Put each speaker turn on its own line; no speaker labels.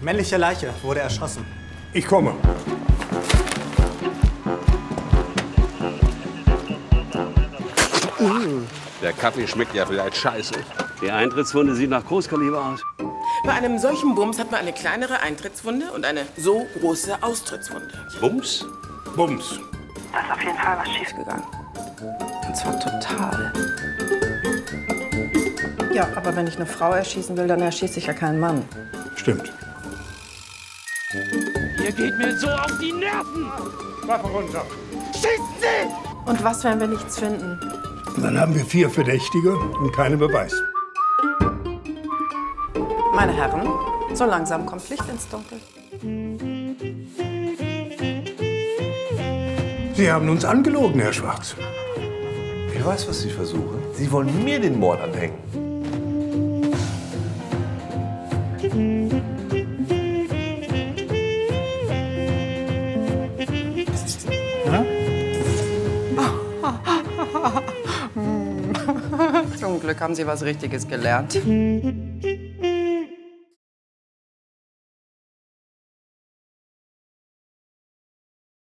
Männliche Leiche wurde erschossen.
Ich komme.
Der Kaffee schmeckt ja vielleicht scheiße.
Die Eintrittswunde sieht nach Großkaliber aus.
Bei einem solchen Bums hat man eine kleinere Eintrittswunde und eine so große Austrittswunde.
Bums?
Bums.
Da ist auf jeden Fall was schiefgegangen. Und zwar total.
Ja, aber wenn ich eine Frau erschießen will, dann erschieße ich ja keinen Mann.
Stimmt.
Ihr geht mir so auf die Nerven!
Waffe runter.
Und was, wenn wir nichts finden?
Dann haben wir vier Verdächtige und keinen Beweis.
Meine Herren, so langsam kommt Licht ins Dunkel.
Sie haben uns angelogen, Herr Schwarz.
Ich weiß, was Sie versuchen. Sie wollen mir den Mord anhängen.
Zum Glück haben Sie was Richtiges gelernt.